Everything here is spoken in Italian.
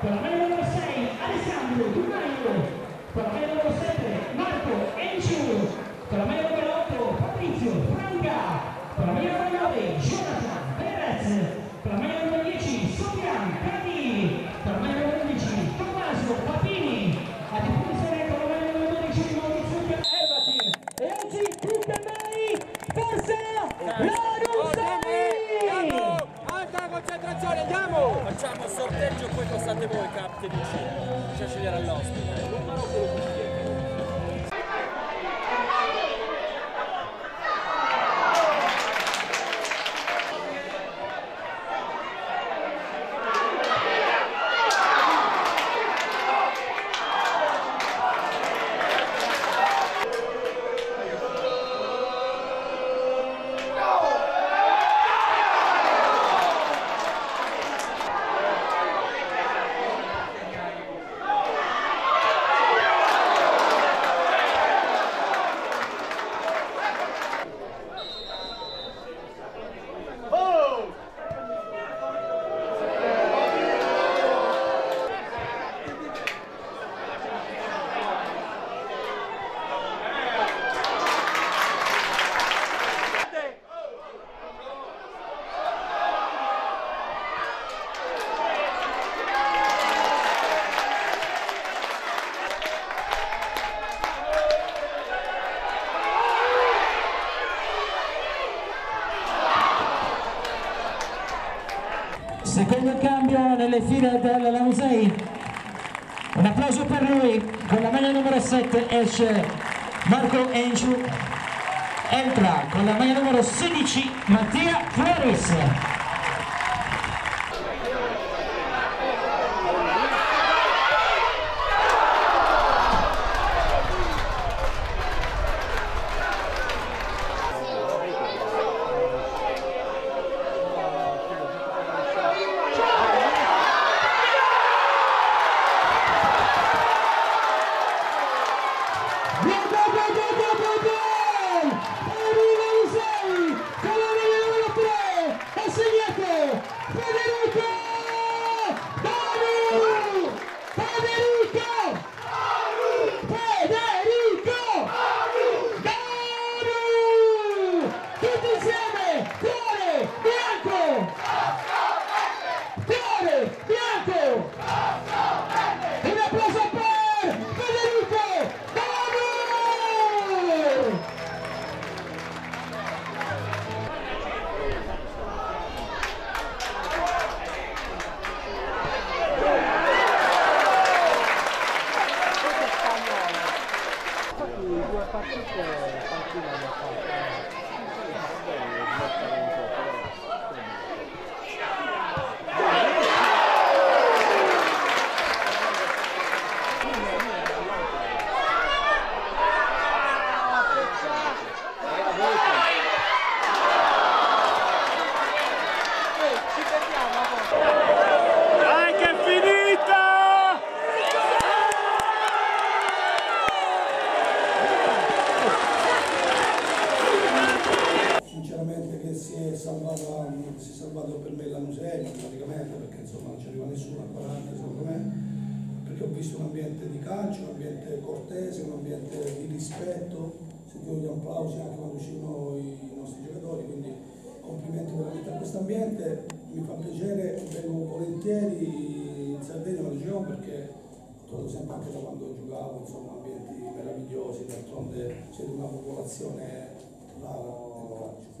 con la numero 6 Alessandro Di Maio, con numero 7 Marco Enciu, con numero 8 Patrizio Franca, con numero 9 Jonathan Perez, con numero 10 Sofian Cardini, capitani. Facciamo scegliere all'ospite. Secondo cambio nelle file del Lausei. Un applauso per lui. Con la maglia numero 7 esce Marco Enciu. Entra con la maglia numero 16 Mattia Flores. Pô, pô, pô, pô, pô! Si è salvata, si è salvato per me la Musei, praticamente perché insomma non c'arriva nessuno a 40 secondo me, perché ho visto un ambiente di calcio, un ambiente cortese, un ambiente di rispetto, sentivo gli applausi anche quando uscivano i nostri giocatori, quindi complimenti veramente a questo ambiente, mi fa piacere, vengo volentieri in Sardegna, lo dicevo perché torno sempre anche da quando giocavo, insomma ambienti meravigliosi, d'altronde siete una popolazione rara nel calcio.